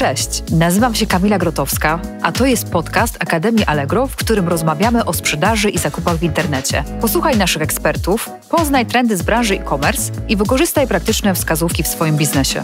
Cześć, nazywam się Kamila Grotowska, a to jest podcast Akademii Allegro, w którym rozmawiamy o sprzedaży i zakupach w internecie. Posłuchaj naszych ekspertów, poznaj trendy z branży e-commerce i wykorzystaj praktyczne wskazówki w swoim biznesie.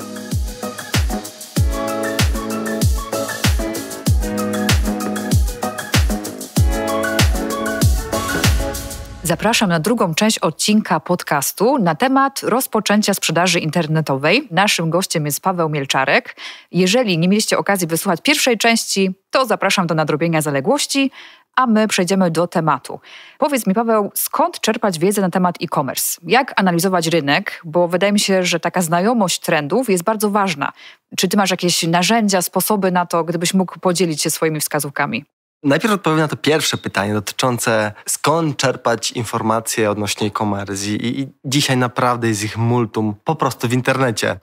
Zapraszam na drugą część odcinka podcastu na temat rozpoczęcia sprzedaży internetowej. Naszym gościem jest Paweł Mielczarek. Jeżeli nie mieliście okazji wysłuchać pierwszej części, to zapraszam do nadrobienia zaległości, a my przejdziemy do tematu. Powiedz mi, Paweł, skąd czerpać wiedzę na temat e-commerce? Jak analizować rynek? Bo wydaje mi się, że taka znajomość trendów jest bardzo ważna. Czy ty masz jakieś narzędzia, sposoby na to, gdybyś mógł podzielić się swoimi wskazówkami? Najpierw odpowiem na to pierwsze pytanie dotyczące skąd czerpać informacje odnośnie e-commerce I, I, dzisiaj naprawdę jest ich multum po prostu w internecie.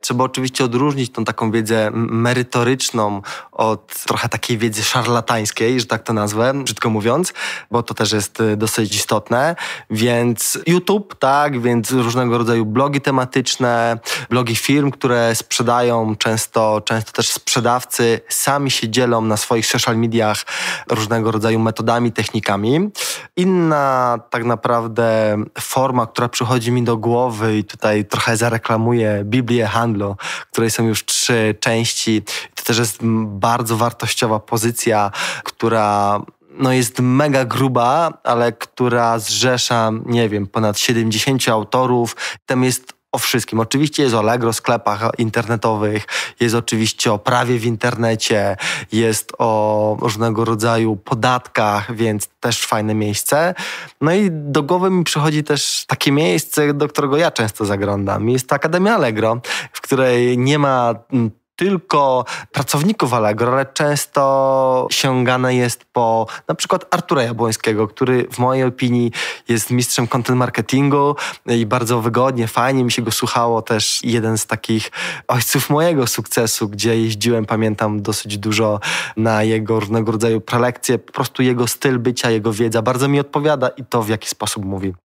Trzeba oczywiście odróżnić tą taką wiedzę merytoryczną od trochę takiej wiedzy szarlatańskiej, że tak to nazwę, brzydko mówiąc, bo to też jest y, dosyć istotne. Więc YouTube, tak, więc różnego rodzaju blogi tematyczne, blogi firm, które sprzedają często, często też sprzedawcy sami się dzielą na swoich social mediach różnego rodzaju metodami, technikami. Inna tak naprawdę forma, która przychodzi mi do głowy i tutaj trochę zareklamuję Biblię Handlu, której są już trzy części. To też jest bardzo wartościowa pozycja, która no jest mega gruba, ale która zrzesza, nie wiem, ponad 70 autorów. Tam jest o wszystkim. Oczywiście jest o Allegro, sklepach internetowych, jest oczywiście o prawie w internecie, jest o różnego rodzaju podatkach, więc też fajne miejsce. No i do głowy mi przychodzi też takie miejsce, do którego ja często zaglądam. Jest to Akademia Allegro, w której nie ma mm, tylko pracowników Allegro, ale często sięgane jest po na przykład Artura Jabłońskiego, który w mojej opinii jest mistrzem content marketingu i bardzo wygodnie, fajnie mi się go słuchało. Też jeden z takich ojców mojego sukcesu, gdzie jeździłem, pamiętam dosyć dużo na jego różnego rodzaju prelekcje. Po prostu jego styl bycia, jego wiedza bardzo mi odpowiada i to w jaki sposób mówi.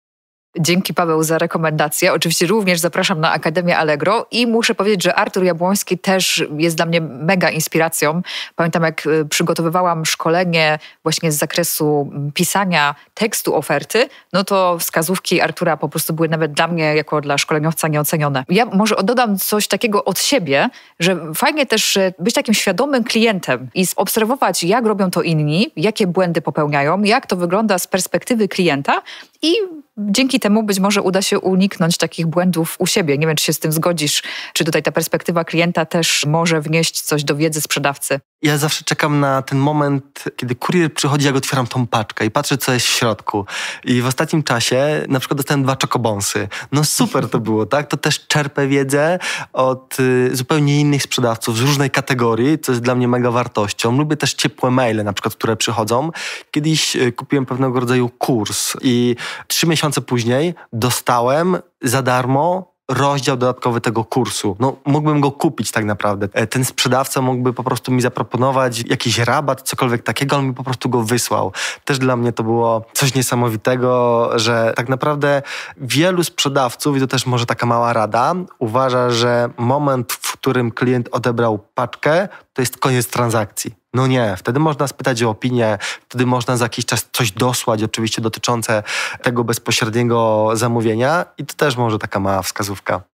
Dzięki Paweł za rekomendację. Oczywiście również zapraszam na Akademię Allegro i muszę powiedzieć, że Artur Jabłoński też jest dla mnie mega inspiracją. Pamiętam, jak y, przygotowywałam szkolenie właśnie z zakresu pisania tekstu oferty, no to wskazówki Artura po prostu były nawet dla mnie, jako dla szkoleniowca, nieocenione. Ja może dodam coś takiego od siebie, że fajnie też być takim świadomym klientem i obserwować, jak robią to inni, jakie błędy popełniają, jak to wygląda z perspektywy klienta i dzięki temu być może uda się uniknąć takich błędów u siebie. Nie wiem, czy się z tym zgodzisz, czy tutaj ta perspektywa klienta też może wnieść coś do wiedzy sprzedawcy. Ja zawsze czekam na ten moment, kiedy kurier przychodzi, jak otwieram tą paczkę i patrzę, co jest w środku. I w ostatnim czasie na przykład dostałem dwa czokobonsy. No super to było, tak? To też czerpę wiedzę od y, zupełnie innych sprzedawców z różnej kategorii, co jest dla mnie mega wartością. Lubię też ciepłe maile, na przykład, które przychodzą. Kiedyś y, kupiłem pewnego rodzaju kurs i trzy miesiące później dostałem za darmo rozdział dodatkowy tego kursu. No, mógłbym go kupić tak naprawdę. E, ten sprzedawca mógłby po prostu mi zaproponować jakiś rabat, cokolwiek takiego, on mi po prostu go wysłał. Też dla mnie to było coś niesamowitego, że tak naprawdę wielu sprzedawców, i to też może taka mała rada, uważa, że moment, w którym klient odebrał paczkę, to jest koniec transakcji. No nie, wtedy można spytać o opinię, wtedy można za jakiś czas coś dosłać, oczywiście dotyczące tego bezpośredniego zamówienia i to też może taka mała wskazówka.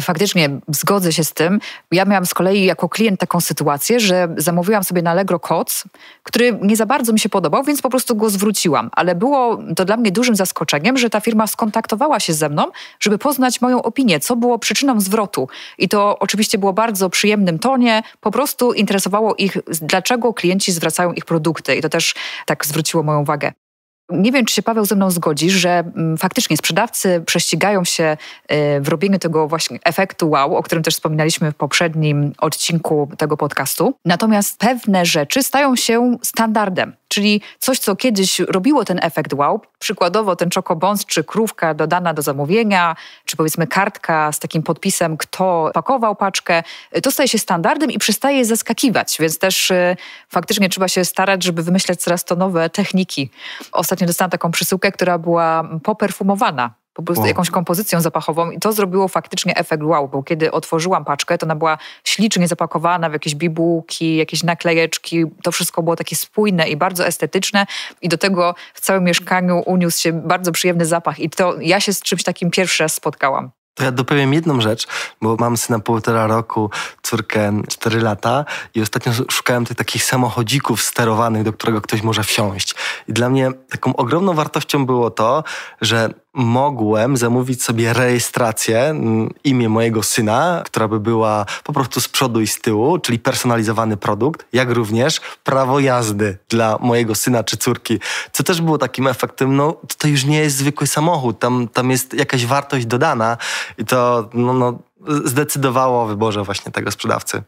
Faktycznie zgodzę się z tym. Ja miałam z kolei jako klient taką sytuację, że zamówiłam sobie na Allegro koc, który nie za bardzo mi się podobał, więc po prostu go zwróciłam. Ale było to dla mnie dużym zaskoczeniem, że ta firma skontaktowała się ze mną, żeby poznać moją opinię, co było przyczyną zwrotu. I to oczywiście było bardzo przyjemnym tonie. Po prostu interesowało ich, dlaczego klienci zwracają ich produkty. I to też tak zwróciło moją uwagę. Nie wiem, czy się Paweł ze mną zgodzi, że mm, faktycznie sprzedawcy prześcigają się y, w robieniu tego właśnie efektu wow, o którym też wspominaliśmy w poprzednim odcinku tego podcastu. Natomiast pewne rzeczy stają się standardem. Czyli coś, co kiedyś robiło ten efekt wow, przykładowo ten czokobons czy krówka dodana do zamówienia, czy powiedzmy kartka z takim podpisem, kto pakował paczkę, to staje się standardem i przestaje zaskakiwać, więc też y, faktycznie trzeba się starać, żeby wymyślać coraz to nowe techniki. Ostatnio dostałam taką przesyłkę, która była poperfumowana po prostu wow. jakąś kompozycją zapachową i to zrobiło faktycznie efekt wow, bo kiedy otworzyłam paczkę, to ona była ślicznie zapakowana w jakieś bibułki, jakieś naklejeczki, to wszystko było takie spójne i bardzo estetyczne i do tego w całym mieszkaniu uniósł się bardzo przyjemny zapach i to ja się z czymś takim pierwszy raz spotkałam. To ja dopowiem jedną rzecz, bo mam syna półtora roku, córkę cztery lata i ostatnio szukałem tych takich samochodzików sterowanych, do którego ktoś może wsiąść. I dla mnie taką ogromną wartością było to, że mogłem zamówić sobie rejestrację, mm, imię mojego syna, która by była po prostu z przodu i z tyłu, czyli personalizowany produkt, jak również prawo jazdy dla mojego syna czy córki, co też było takim efektem, no to już nie jest zwykły samochód, tam, tam jest jakaś wartość dodana i to no, no, zdecydowało o wyborze właśnie tego sprzedawcy.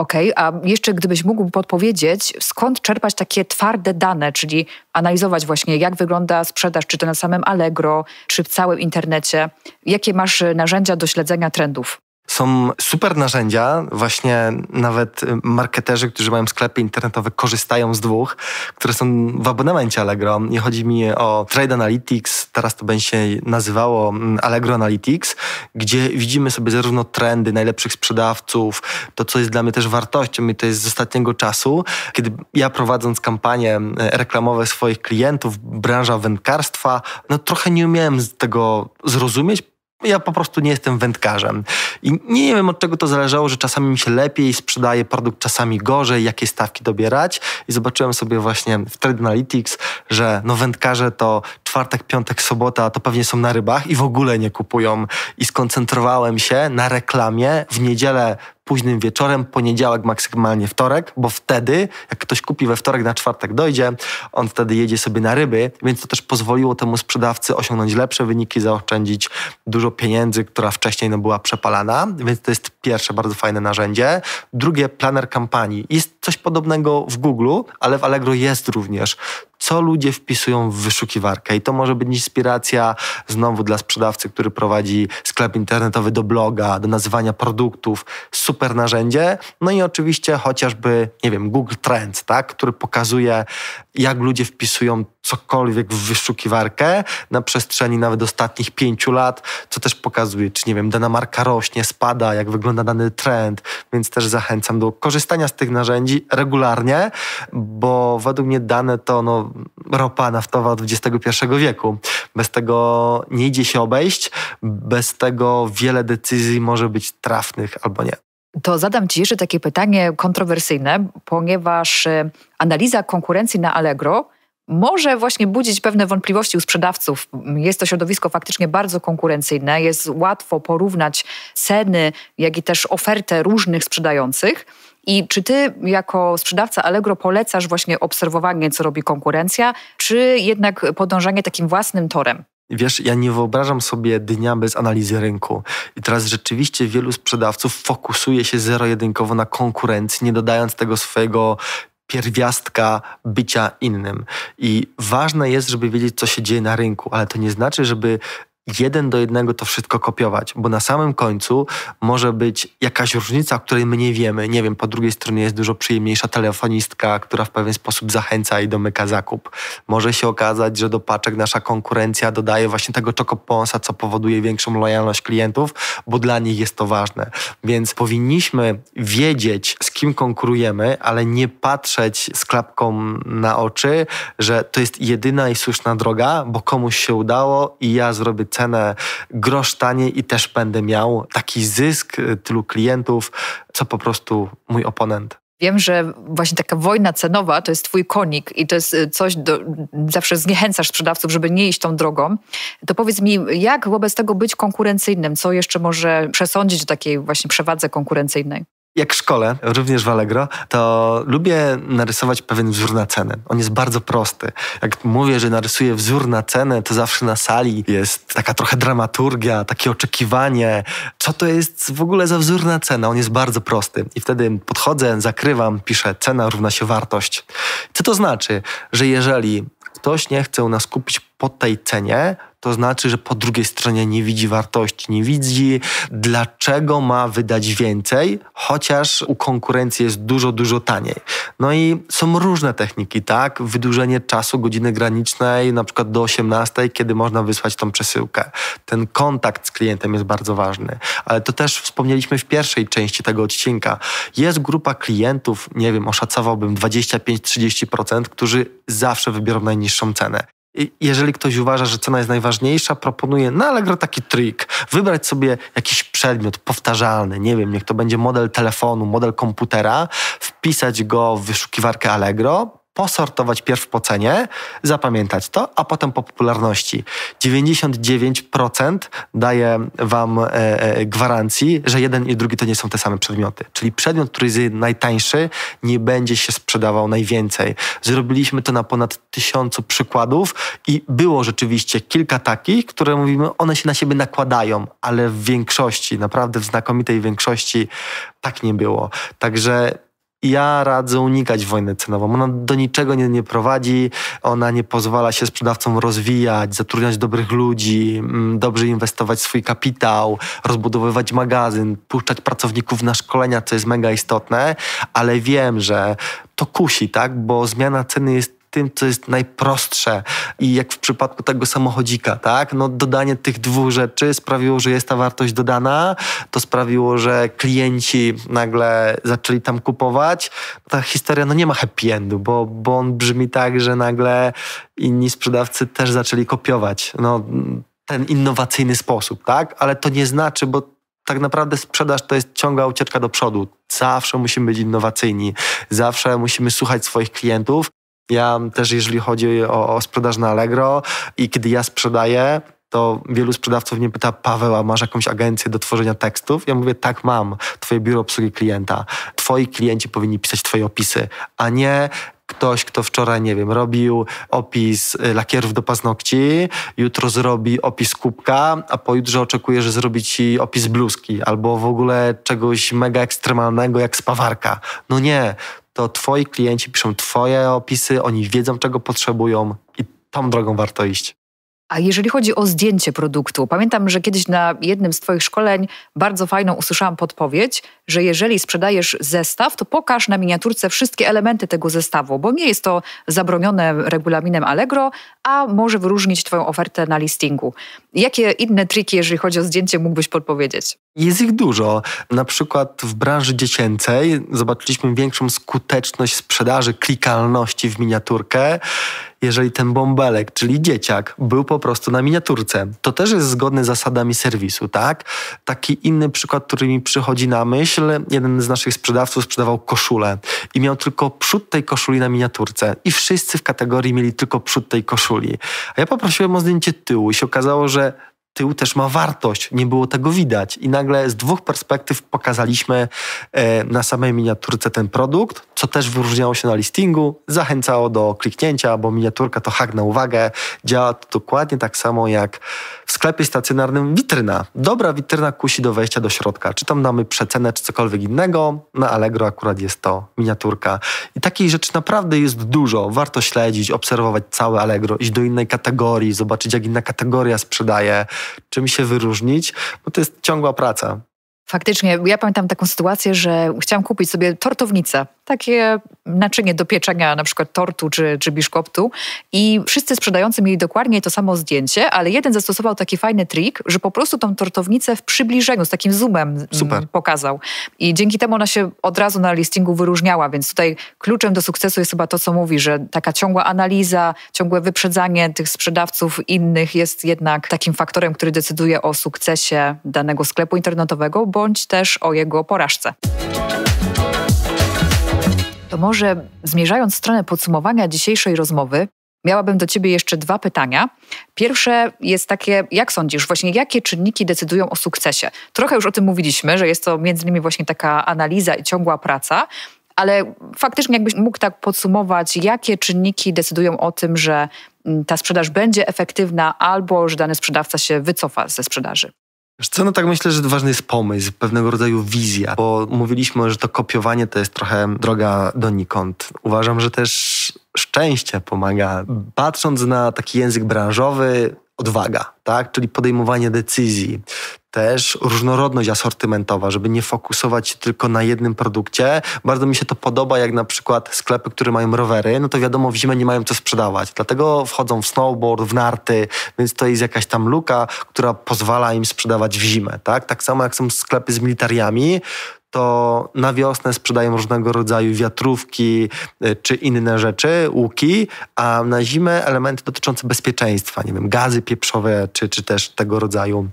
Okej, okay, a jeszcze gdybyś mógł podpowiedzieć, skąd czerpać takie twarde dane, czyli analizować właśnie, jak wygląda sprzedaż, czy to na samym Allegro, czy w całym internecie, jakie masz narzędzia do śledzenia trendów? Są super narzędzia, właśnie nawet marketerzy, którzy mają sklepy internetowe, korzystają z dwóch, które są w abonamencie Allegro. Nie chodzi mi o Trade Analytics, teraz to będzie się nazywało mm, Allegro Analytics, gdzie widzimy sobie zarówno trendy najlepszych sprzedawców, to co jest dla mnie też wartością i to jest z ostatniego czasu, kiedy ja prowadząc kampanie mm, reklamowe swoich klientów, branża wędkarstwa, no trochę nie umiałem tego zrozumieć, ja po prostu nie jestem wędkarzem. I nie wiem, od czego to zależało, że czasami mi się lepiej sprzedaje produkt, czasami gorzej, jakie stawki dobierać. I zobaczyłem sobie właśnie w Trade Analytics, że no wędkarze to czwartek, piątek, sobota to pewnie są na rybach i w ogóle nie kupują. I skoncentrowałem się na reklamie w niedzielę późnym wieczorem, poniedziałek, maksymalnie wtorek, bo wtedy, jak ktoś kupi we wtorek, na czwartek dojdzie, on wtedy jedzie sobie na ryby, więc to też pozwoliło temu sprzedawcy osiągnąć lepsze wyniki, zaoszczędzić dużo pieniędzy, która wcześniej no, była przepalana, więc to jest pierwsze bardzo fajne narzędzie. Drugie, planer kampanii. Jest coś podobnego w Google, ale w Allegro jest również co ludzie wpisują w wyszukiwarkę. I to może być inspiracja znowu dla sprzedawcy, który prowadzi sklep internetowy do bloga, do nazywania produktów. Super narzędzie. No i oczywiście chociażby, nie wiem, Google Trends, tak, który pokazuje, jak ludzie wpisują cokolwiek w wyszukiwarkę na przestrzeni nawet ostatnich pięciu lat, co też pokazuje, czy nie wiem, dana marka rośnie, spada, jak wygląda dany trend, więc też zachęcam do korzystania z tych narzędzi regularnie, bo według mnie dane to no, ropa naftowa XXI wieku. Bez tego nie idzie się obejść, bez tego wiele decyzji może być trafnych albo nie. To zadam Ci jeszcze takie pytanie kontrowersyjne, ponieważ e, analiza konkurencji na Allegro może właśnie budzić pewne wątpliwości u sprzedawców. Jest to środowisko faktycznie bardzo konkurencyjne, jest łatwo porównać ceny, jak i też ofertę różnych sprzedających. I czy ty jako sprzedawca Allegro polecasz właśnie obserwowanie, co robi konkurencja, czy jednak podążanie takim własnym torem? Wiesz, ja nie wyobrażam sobie dnia bez analizy rynku. I teraz rzeczywiście wielu sprzedawców fokusuje się zero-jedynkowo na konkurencji, nie dodając tego swojego pierwiastka bycia innym. I ważne jest, żeby wiedzieć, co się dzieje na rynku, ale to nie znaczy, żeby jeden do jednego to wszystko kopiować, bo na samym końcu może być jakaś różnica, o której my nie wiemy. Nie wiem, po drugiej stronie jest dużo przyjemniejsza telefonistka, która w pewien sposób zachęca i domyka zakup. Może się okazać, że do paczek nasza konkurencja dodaje właśnie tego czokoponsa, co powoduje większą lojalność klientów, bo dla nich jest to ważne. Więc powinniśmy wiedzieć, z kim konkurujemy, ale nie patrzeć z klapką na oczy, że to jest jedyna i słuszna droga, bo komuś się udało i ja zrobię cenę grosz taniej i też będę miał taki zysk y, tylu klientów, co po prostu mój oponent. Wiem, że właśnie taka wojna cenowa to jest twój konik i to jest y, coś, do, zawsze zniechęcasz sprzedawców, żeby nie iść tą drogą. To powiedz mi, jak wobec tego być konkurencyjnym? Co jeszcze może przesądzić o takiej właśnie przewadze konkurencyjnej? Jak szkole, również w Allegro, to lubię narysować pewien wzór na cenę. On jest bardzo prosty. Jak mówię, że narysuję wzór na cenę, to zawsze na sali jest taka trochę dramaturgia, takie oczekiwanie. Co to jest w ogóle za wzór na cenę? On jest bardzo prosty. I wtedy podchodzę, zakrywam, piszę cena równa się wartość. Co to znaczy? Że jeżeli ktoś nie chce u nas kupić po tej cenie, to znaczy, że po drugiej stronie nie widzi wartości, nie widzi, dlaczego ma wydać więcej, chociaż u konkurencji jest dużo, dużo taniej. No i są różne techniki, tak? Wydłużenie czasu godziny granicznej, na przykład do 18, kiedy można wysłać tą przesyłkę. Ten kontakt z klientem jest bardzo ważny, ale to też wspomnieliśmy w pierwszej części tego odcinka. Jest grupa klientów, nie wiem, oszacowałbym 25-30%, którzy zawsze wybiorą najniższą cenę jeżeli ktoś uważa, że cena jest najważniejsza, proponuję na Allegro taki trik. Wybrać sobie jakiś przedmiot powtarzalny, nie wiem, niech to będzie model telefonu, model komputera, wpisać go w wyszukiwarkę Allegro, posortować pierw po cenie, zapamiętać to, a potem po popularności. 99% daje wam e, e, gwarancji, że jeden i drugi to nie są te same przedmioty. Czyli przedmiot, który jest najtańszy, nie będzie się sprzedawał najwięcej. Zrobiliśmy to na ponad tysiącu przykładów i było rzeczywiście kilka takich, które mówimy, one się na siebie nakładają, ale w większości, naprawdę w znakomitej większości tak nie było. Także ja radzę unikać wojny cenową. Ona do niczego nie, nie prowadzi, ona nie pozwala się sprzedawcom rozwijać, zatrudniać dobrych ludzi, mm, dobrze inwestować swój kapitał, rozbudowywać magazyn, puszczać pracowników na szkolenia, co jest mega istotne, ale wiem, że to kusi, tak? Bo zmiana ceny jest tym, co jest najprostsze. I jak w przypadku tego samochodzika, tak? No, dodanie tych dwóch rzeczy sprawiło, że jest ta wartość dodana, to sprawiło, że klienci nagle zaczęli tam kupować. Ta historia no, nie ma happy endu, bo, bo on brzmi tak, że nagle inni sprzedawcy też zaczęli kopiować. No, ten innowacyjny sposób, tak? Ale to nie znaczy, bo tak naprawdę sprzedaż to jest ciągła ucieczka do przodu. Zawsze musimy być innowacyjni, zawsze musimy słuchać swoich klientów ja też, jeżeli chodzi o, o sprzedaż na Allegro i kiedy ja sprzedaję, to wielu sprzedawców mnie pyta, Paweł, a masz jakąś agencję do tworzenia tekstów? Ja mówię, tak mam, twoje biuro obsługi klienta. Twoi klienci powinni pisać twoje opisy, a nie ktoś, kto wczoraj, nie wiem, robił opis y, lakierów do paznokci, jutro zrobi opis kubka, a pojutrze oczekuje, że zrobi ci opis bluzki albo w ogóle czegoś mega ekstremalnego jak spawarka. No nie, to twoi klienci piszą twoje opisy, oni wiedzą, czego potrzebują i tą drogą warto iść. A jeżeli chodzi o zdjęcie produktu, pamiętam, że kiedyś na jednym z Twoich szkoleń bardzo fajną usłyszałam podpowiedź, że jeżeli sprzedajesz zestaw, to pokaż na miniaturce wszystkie elementy tego zestawu, bo nie jest to zabronione regulaminem Allegro, a może wyróżnić Twoją ofertę na listingu. Jakie inne triki, jeżeli chodzi o zdjęcie, mógłbyś podpowiedzieć? Jest ich dużo. Na przykład w branży dziecięcej zobaczyliśmy większą skuteczność sprzedaży, klikalności w miniaturkę jeżeli ten bąbelek, czyli dzieciak, był po prostu na miniaturce. To też jest zgodny z zasadami serwisu, tak? Taki inny przykład, który mi przychodzi na myśl, jeden z naszych sprzedawców sprzedawał koszulę i miał tylko przód tej koszuli na miniaturce i wszyscy w kategorii mieli tylko przód tej koszuli. A ja poprosiłem o zdjęcie tyłu i się okazało, że tył też ma wartość. Nie było tego widać. I nagle z dwóch perspektyw pokazaliśmy e, na samej miniaturce ten produkt, co też wyróżniało się na listingu, zachęcało do kliknięcia, bo miniaturka to hak na uwagę. Działa to dokładnie tak samo jak w sklepie stacjonarnym witryna. Dobra witryna kusi do wejścia do środka. Czy tam damy przecenę, czy cokolwiek innego. Na Allegro akurat jest to miniaturka. I takiej rzeczy naprawdę jest dużo. Warto śledzić, obserwować całe Allegro, iść do innej kategorii, zobaczyć jak inna kategoria sprzedaje, czym się wyróżnić, bo to jest ciągła praca. Faktycznie, ja pamiętam taką sytuację, że chciałam kupić sobie tortownicę, takie naczynie do pieczenia na przykład tortu czy, czy biszkoptu i wszyscy sprzedający mieli dokładnie to samo zdjęcie, ale jeden zastosował taki fajny trik, że po prostu tą tortownicę w przybliżeniu, z takim zoomem mm, Super. pokazał. I dzięki temu ona się od razu na listingu wyróżniała, więc tutaj kluczem do sukcesu jest chyba to, co mówi, że taka ciągła analiza, ciągłe wyprzedzanie tych sprzedawców innych jest jednak takim faktorem, który decyduje o sukcesie danego sklepu internetowego, bądź też o jego porażce. To może zmierzając w stronę podsumowania dzisiejszej rozmowy, miałabym do Ciebie jeszcze dwa pytania. Pierwsze jest takie, jak sądzisz, właśnie jakie czynniki decydują o sukcesie? Trochę już o tym mówiliśmy, że jest to między innymi właśnie taka analiza i ciągła praca, ale faktycznie jakbyś mógł tak podsumować, jakie czynniki decydują o tym, że mm, ta sprzedaż będzie efektywna albo że dany sprzedawca się wycofa ze sprzedaży? Wiesz co, no tak myślę, że ważny jest pomysł, pewnego rodzaju wizja, bo mówiliśmy, że to kopiowanie to jest trochę droga donikąd. Uważam, że też szczęście pomaga. Patrząc na taki język branżowy, odwaga, tak? czyli podejmowanie decyzji. Też różnorodność asortymentowa, żeby nie fokusować się tylko na jednym produkcie. Bardzo mi się to podoba, jak na przykład sklepy, które mają rowery, no to wiadomo, w zimę nie mają co sprzedawać. Dlatego wchodzą w snowboard, w narty, więc to jest jakaś tam luka, która pozwala im sprzedawać w zimę. Tak, tak samo jak są sklepy z militariami, to na wiosnę sprzedają różnego rodzaju wiatrówki y, czy inne rzeczy, łuki, a na zimę elementy dotyczące bezpieczeństwa, nie wiem, gazy pieprzowe czy, czy też tego rodzaju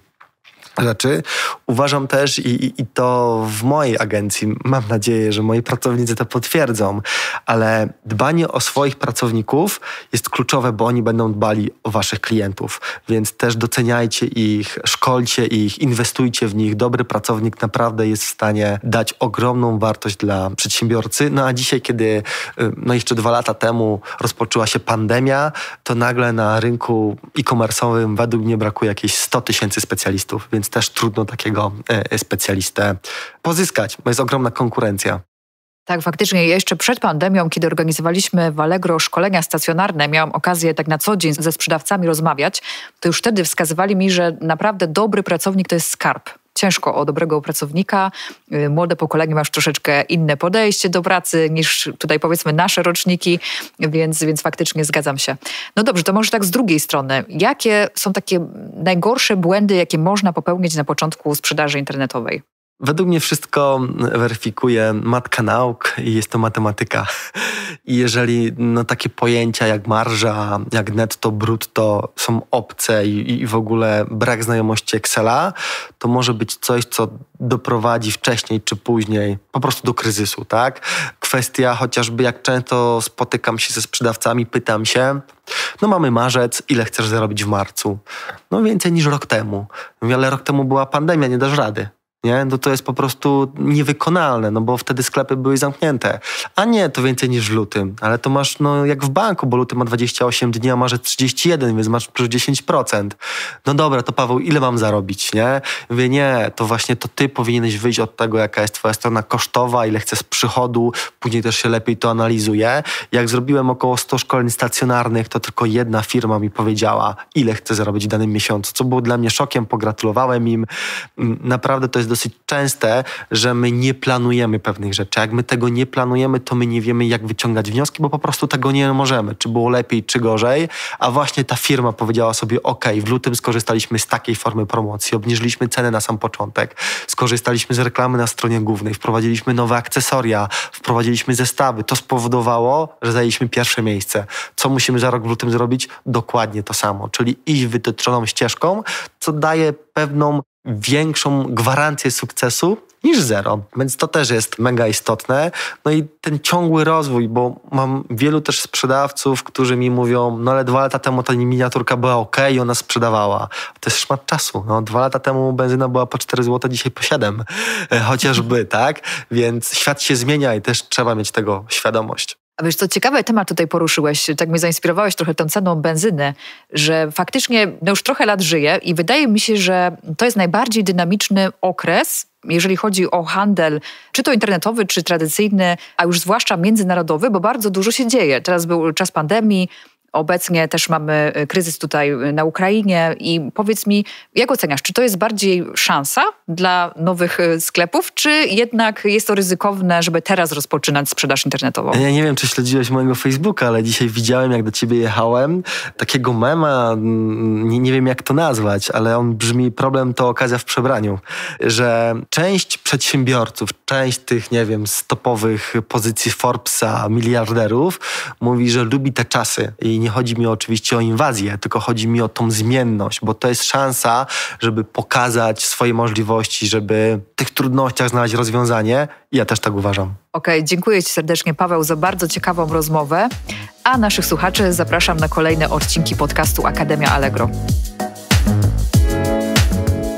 rzeczy. Uważam też i, i, to w mojej agencji, mam nadzieję, że moi pracownicy to potwierdzą, ale dbanie o swoich pracowników jest kluczowe, bo oni będą dbali o waszych klientów, więc też doceniajcie ich, szkolcie ich, inwestujcie w nich. Dobry pracownik naprawdę jest w stanie dać ogromną wartość dla przedsiębiorcy. No a dzisiaj, kiedy y, no jeszcze dwa lata temu rozpoczęła się pandemia, to nagle na rynku e-commerce'owym według mnie brakuje jakieś 100 tysięcy specjalistów, więc więc też trudno takiego e, specjalistę pozyskać, bo jest ogromna konkurencja. Tak, faktycznie jeszcze przed pandemią, kiedy organizowaliśmy w Allegro szkolenia stacjonarne, miałam okazję tak na co dzień ze sprzedawcami rozmawiać, to już wtedy wskazywali mi, że naprawdę dobry pracownik to jest skarb ciężko o dobrego pracownika. Y, młode pokolenie masz troszeczkę inne podejście do pracy niż tutaj powiedzmy nasze roczniki, więc, więc faktycznie zgadzam się. No dobrze, to może tak z drugiej strony. Jakie są takie najgorsze błędy, jakie można popełnić na początku sprzedaży internetowej? Według mnie wszystko weryfikuje matka nauk i jest to matematyka. I jeżeli no, takie pojęcia jak marża, jak netto, brutto są obce i, i w ogóle brak znajomości Excela, to może być coś, co doprowadzi wcześniej czy później po prostu do kryzysu, tak? Kwestia chociażby jak często spotykam się ze sprzedawcami, pytam się, no mamy marzec, ile chcesz zarobić w marcu? No więcej niż rok temu. Mówię, ale rok temu była pandemia, nie dasz rady nie? No to jest po prostu niewykonalne, no bo wtedy sklepy były zamknięte. A nie, to więcej niż w lutym. Ale to masz no jak w banku, bo luty ma 28 dni, a marzec 31, więc masz plus 10%. No dobra, to Paweł, ile mam zarobić, nie? Mówię, nie, to właśnie to ty powinieneś wyjść od tego, jaka jest twoja strona kosztowa, ile chcesz przychodu, później też się lepiej to analizuje. Jak zrobiłem około 100 szkoleń stacjonarnych, to tylko jedna firma mi powiedziała, ile chcę zarobić w danym miesiącu, co było dla mnie szokiem, pogratulowałem im. Mm, naprawdę to jest dosyć częste, że my nie planujemy pewnych rzeczy. Jak my tego nie planujemy, to my nie wiemy, jak wyciągać wnioski, bo po prostu tego nie możemy. Czy było lepiej, czy gorzej. A właśnie ta firma powiedziała sobie, OK, w lutym skorzystaliśmy z takiej formy promocji, obniżyliśmy cenę na sam początek, skorzystaliśmy z reklamy na stronie głównej, wprowadziliśmy nowe akcesoria, wprowadziliśmy zestawy. To spowodowało, że zajęliśmy pierwsze miejsce. Co musimy za rok w lutym zrobić? Dokładnie to samo, czyli iść wytyczoną ścieżką, co daje pewną większą gwarancję sukcesu niż zero. Więc to też jest mega istotne. No i ten ciągły rozwój, bo mam wielu też sprzedawców, którzy mi mówią, no ale dwa lata temu ta miniaturka była ok i ona sprzedawała. To jest szmat czasu. No, dwa lata temu benzyna była po 4 zł, dzisiaj po 7. E, chociażby, tak? Więc świat się zmienia i też trzeba mieć tego świadomość. A wiesz, co ciekawy temat tutaj poruszyłeś, tak mnie zainspirowałeś trochę tą ceną benzyny, że faktycznie no już trochę lat żyję i wydaje mi się, że to jest najbardziej dynamiczny okres, jeżeli chodzi o handel, czy to internetowy, czy tradycyjny, a już zwłaszcza międzynarodowy, bo bardzo dużo się dzieje. Teraz był czas pandemii, Obecnie też mamy y, kryzys tutaj y, na Ukrainie i powiedz mi, jak oceniasz, czy to jest bardziej szansa dla nowych y, sklepów, czy jednak jest to ryzykowne, żeby teraz rozpoczynać sprzedaż internetową? Ja nie wiem, czy śledziłeś mojego Facebooka, ale dzisiaj widziałem, jak do ciebie jechałem, takiego mema, mm, nie, nie wiem jak to nazwać, ale on brzmi problem to okazja w przebraniu, że część przedsiębiorców, część tych, nie wiem, stopowych pozycji Forbesa, miliarderów mówi, że lubi te czasy i nie nie chodzi mi oczywiście o inwazję, tylko chodzi mi o tą zmienność, bo to jest szansa, żeby pokazać swoje możliwości, żeby w tych trudnościach znaleźć rozwiązanie. Ja też tak uważam. Okej, okay, dziękuję Ci serdecznie, Paweł, za bardzo ciekawą rozmowę. A naszych słuchaczy zapraszam na kolejne odcinki podcastu Akademia Allegro.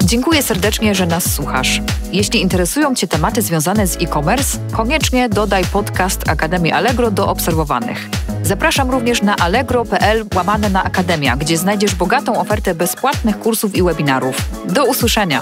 Dziękuję serdecznie, że nas słuchasz. Jeśli interesują Cię tematy związane z e-commerce, koniecznie dodaj podcast Akademii Allegro do obserwowanych. Zapraszam również na allegro.pl łamane na Akademia, gdzie znajdziesz bogatą ofertę bezpłatnych kursów i webinarów. Do usłyszenia!